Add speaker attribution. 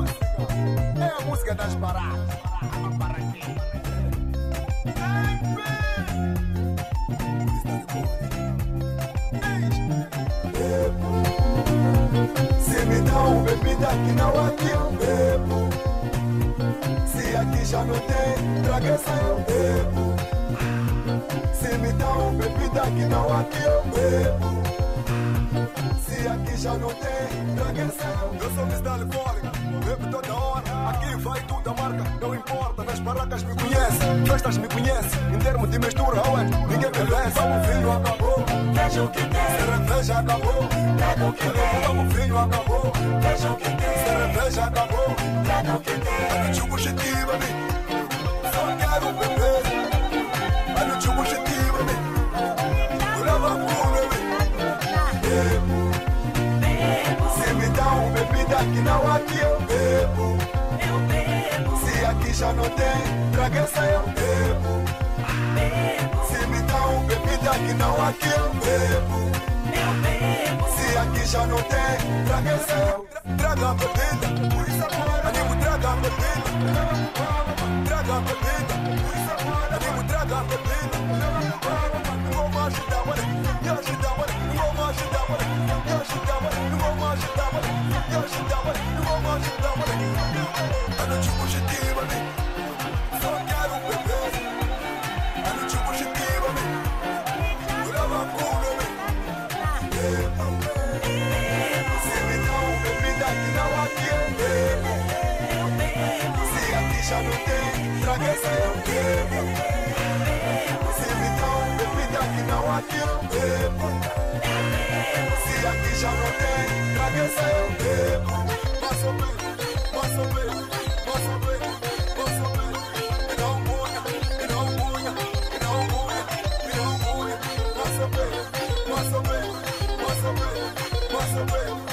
Speaker 1: é a música das baratas. Se me dá um bebida que não é aqui eu bebo. Se aqui já não tem, traga essa eu bebo. Se me dá um bebida que não é aqui eu bebo já não tem, traga essa eu
Speaker 2: sou Mr. Alcoólica, bebo toda hora. Aqui vai tudo a marca, não importa. Nas barracas me conhece, festas me conhece. Em termos de mistura, ué, ninguém me vence. O vinho acabou,
Speaker 3: Veja o que tem,
Speaker 2: cerveja acabou.
Speaker 3: traga o que tem,
Speaker 2: O vinho acabou,
Speaker 3: veja o que tem,
Speaker 2: cerveja acabou.
Speaker 3: traga o que tem.
Speaker 2: Olha o positivo, me. Só
Speaker 1: bebida que não aqui eu bebo
Speaker 3: Eu bebo,
Speaker 1: Se aqui já não tem, traga essa eu bebo
Speaker 3: bebo,
Speaker 1: Se me dá um bebida que não aqui eu bebo
Speaker 3: eu bebo,
Speaker 1: Se aqui já não tem, traga essa eu
Speaker 2: Traga a bebida, por isso agora. Animo, traga a bebida. Traga a bebida, por isso agora. Animo, traga a bebida. Vou ajudar, mano. Me ajudar,
Speaker 1: já não tem, traga essa eu bebo Se me dá um bebida que
Speaker 2: Paso, paso, What's paso, paso,